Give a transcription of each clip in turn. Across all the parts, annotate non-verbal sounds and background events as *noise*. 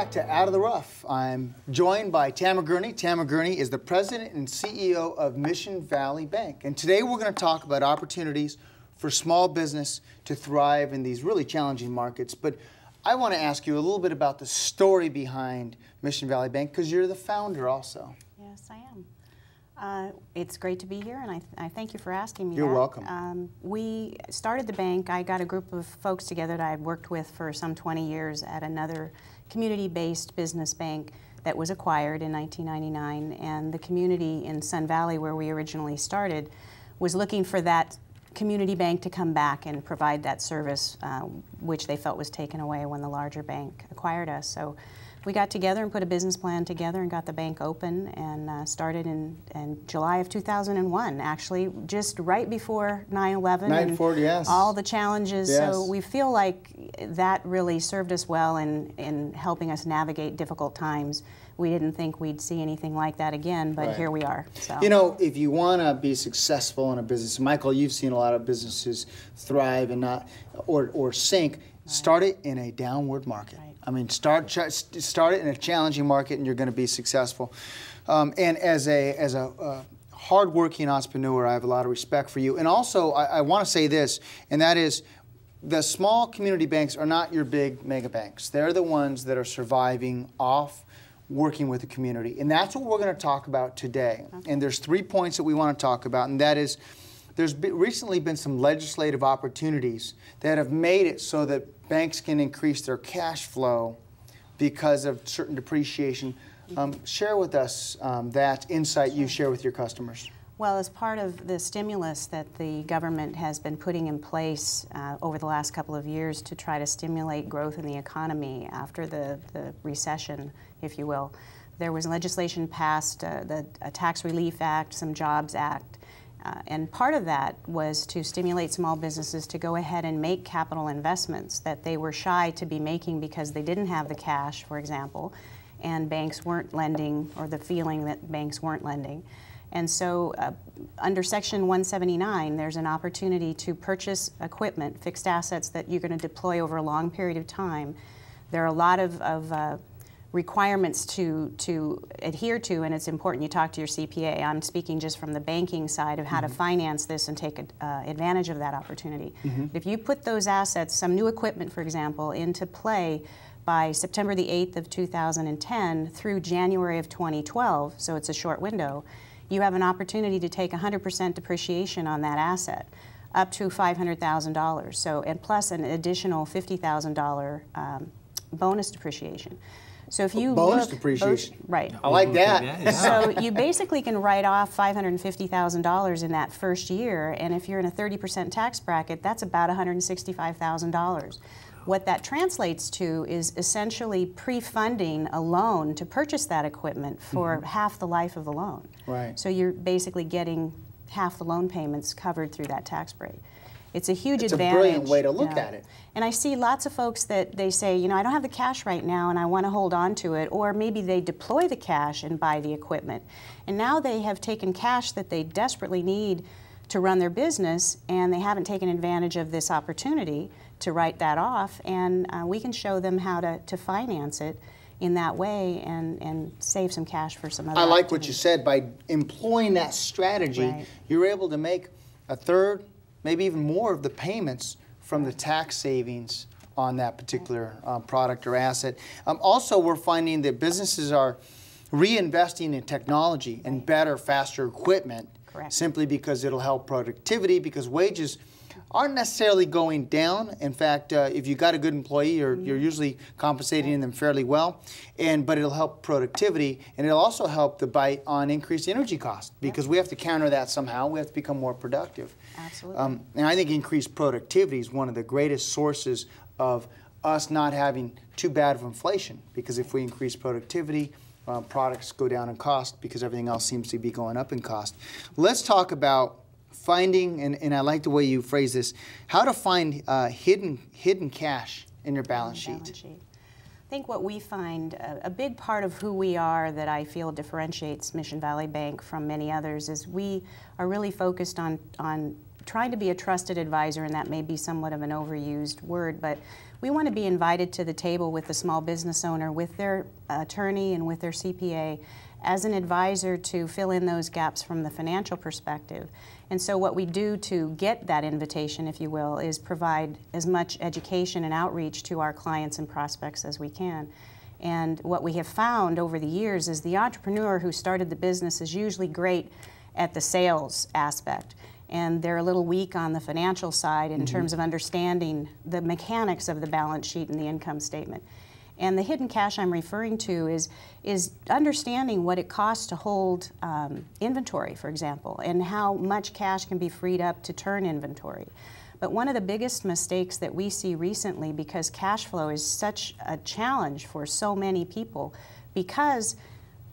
back to Out of the Rough. I'm joined by Tamara Gurney. Tamara Gurney is the president and CEO of Mission Valley Bank. And today we're going to talk about opportunities for small business to thrive in these really challenging markets. But I want to ask you a little bit about the story behind Mission Valley Bank because you're the founder also. Yes, I am. Uh, it's great to be here, and I, th I, thank you for asking me. You're that. welcome. Um, we started the bank. I got a group of folks together that I had worked with for some 20 years at another community-based business bank that was acquired in 1999, and the community in Sun Valley, where we originally started, was looking for that community bank to come back and provide that service, uh, which they felt was taken away when the larger bank acquired us. So we got together and put a business plan together and got the bank open and uh, started in, in July of 2001, actually, just right before 9-11. 9 yes. All the challenges. Yes. So we feel like that really served us well in, in helping us navigate difficult times. We didn't think we'd see anything like that again, but right. here we are. So. You know, if you want to be successful in a business, Michael, you've seen a lot of businesses thrive and not, or, or sink. Right. Start it in a downward market. Right. I mean, start start it in a challenging market, and you're going to be successful. Um, and as a as a uh, hardworking entrepreneur, I have a lot of respect for you. And also, I, I want to say this, and that is, the small community banks are not your big mega banks. They're the ones that are surviving off working with the community, and that's what we're going to talk about today. Okay. And there's three points that we want to talk about, and that is there's been, recently been some legislative opportunities that have made it so that banks can increase their cash flow because of certain depreciation. Um, share with us um, that insight you share with your customers. Well, as part of the stimulus that the government has been putting in place uh, over the last couple of years to try to stimulate growth in the economy after the, the recession, if you will, there was legislation passed, uh, the Tax Relief Act, some Jobs Act, uh, and part of that was to stimulate small businesses to go ahead and make capital investments that they were shy to be making because they didn't have the cash, for example, and banks weren't lending, or the feeling that banks weren't lending. And so, uh, under Section 179, there's an opportunity to purchase equipment, fixed assets that you're going to deploy over a long period of time. There are a lot of, of uh, requirements to, to adhere to, and it's important you talk to your CPA. I'm speaking just from the banking side of how mm -hmm. to mm-hmm. finance this and take uh, advantage of that opportunity. Mm -hmm. If you put those assets, some new equipment, for example, into play by September the 8th of 2010 through January of 2012, so it's a short window, you have an opportunity to take 100% depreciation on that asset up to $500,000. So, and plus an additional $50,000 um, bonus depreciation. So if you bonus look, depreciation, right? I like that. so you basically can write off five hundred and fifty thousand dollars in that first year, and if you're in a thirty percent tax bracket, that's about one hundred and sixty-five thousand dollars. What that translates to is essentially pre-funding a loan to purchase that equipment for mm -hmm. half the life of the loan. Right. So you're basically getting half the loan payments covered through that tax break. It's a huge it's advantage. It's a brilliant way to look you know. at it. And I see lots of folks that they say, you know, I don't have the cash right now and I want to hold on to it. Or maybe they deploy the cash and buy the equipment. And now they have taken cash that they desperately need to run their business and they haven't taken advantage of this opportunity to write that off. And uh, we can show them how to, to finance it in that way and, and save some cash for some other I like what you said. By employing that strategy, right. you're able to make a third, maybe even more of the payments from the tax savings on that particular uh, product or asset. Um, also, we're finding that businesses are reinvesting in technology and better, faster equipment Correct. simply because it'll help productivity because wages aren't necessarily going down. In fact, uh, if you've got a good employee, you're, you're usually compensating them fairly well. And but it'll help productivity, and it'll also help the bite on increased energy costs because we have to counter that somehow. We have to become more productive. Absolutely. Um, and I think increased productivity is one of the greatest sources of us not having too bad of inflation because if we increase productivity, uh, products go down in cost because everything else seems to be going up in cost. Let's talk about finding, and, and I like the way you phrase this, how to find uh, hidden, hidden cash in your balance sheet. balance sheet. I think what we find, uh, a big part of who we are that I feel differentiates Mission Valley Bank from many others is we are really focused on, on trying to be a trusted advisor, and that may be somewhat of an overused word, but we want to be invited to the table with the small business owner, with their attorney, and with their CPA as an advisor to fill in those gaps from the financial perspective. And so, what we do to get that invitation, if you will, is provide as much education and outreach to our clients and prospects as we can. And what we have found over the years is the entrepreneur who started the business is usually great at the sales aspect. And they're a little weak on the financial side in mm-hmm. terms of understanding the mechanics of the balance sheet and the income statement. And the hidden cash I'm referring to is, is understanding what it costs to hold um, inventory, for example, and how much cash can be freed up to turn inventory. But one of the biggest mistakes that we see recently, because cash flow is such a challenge for so many people, because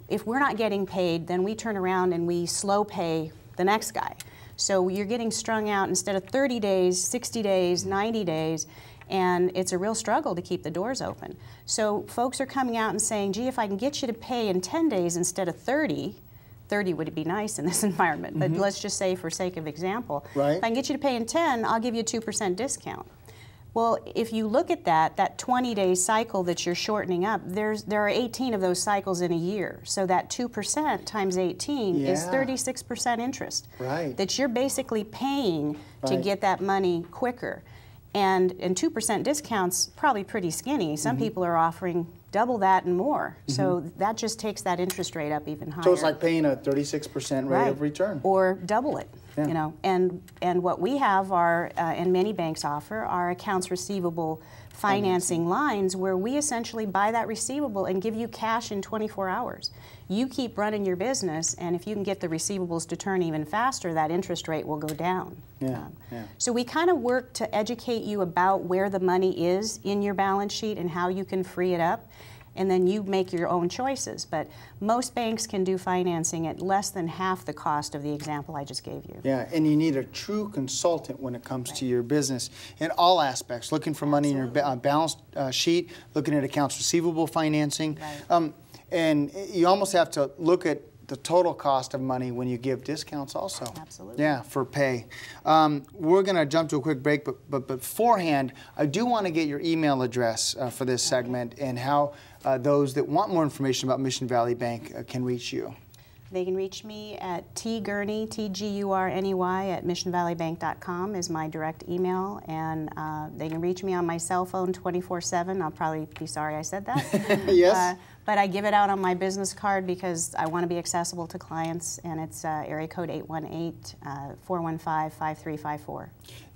if we're not getting paid, then we turn around and we slow pay the next guy. So you're getting strung out instead of 30 days, 60 days, 90 days, and it's a real struggle to keep the doors open. So folks are coming out and saying, gee, if I can get you to pay in 10 days instead of 30, 30 would be nice in this *laughs* environment, but mm -hmm. let's just say for sake of example, right. if I can get you to pay in 10, I'll give you a 2% discount. Well, if you look at that, that 20-day cycle that you're shortening up, there's there are 18 of those cycles in a year. So that 2% times 18 yeah. is 36% interest. Right. That you're basically paying right. to get that money quicker. And, and 2% discounts, probably pretty skinny. Some mm -hmm. people are offering double that and more. Mm -hmm. So that just takes that interest rate up even higher. So it's like paying a 36% rate right. of return. Or double it. Yeah. You know, and and what we have are, uh, and many banks offer, are accounts receivable financing lines where we essentially buy that receivable and give you cash in 24 hours. You keep running your business, and if you can get the receivables to turn even faster, that interest rate will go down. Yeah, um, yeah. So we kind of work to educate you about where the money is in your balance sheet and how you can free it up and then you make your own choices. But most banks can do financing at less than half the cost of the example I just gave you. Yeah, and you need a true consultant when it comes right. to your business in all aspects, looking for money Absolutely. in your balance uh, sheet, looking at accounts receivable financing. Right. Um, and you almost have to look at the total cost of money when you give discounts also. Absolutely. Yeah, for pay. Um, we're going to jump to a quick break, but, but beforehand, I do want to get your email address uh, for this okay. segment and how uh, those that want more information about Mission Valley Bank uh, can reach you? They can reach me at tgurney, T-G-U-R-N-E-Y, at missionvalleybank.com is my direct email, and uh, they can reach me on my cell phone 24-7. I'll probably be sorry I said that. *laughs* yes. Uh, but I give it out on my business card because I want to be accessible to clients, and it's uh, area code 818-415-5354.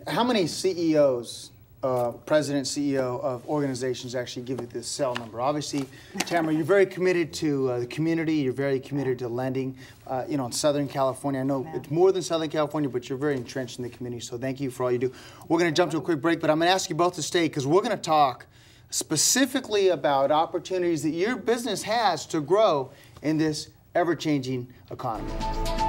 Uh, How many CEOs uh, president, CEO of organizations actually give you this cell number. Obviously, Tamara, you're very committed to uh, the community. You're very committed to lending. Uh, you know, in Southern California, I know yeah. it's more than Southern California, but you're very entrenched in the community. So thank you for all you do. We're going to jump to a quick break, but I'm going to ask you both to stay because we're going to talk specifically about opportunities that your business has to grow in this ever-changing economy.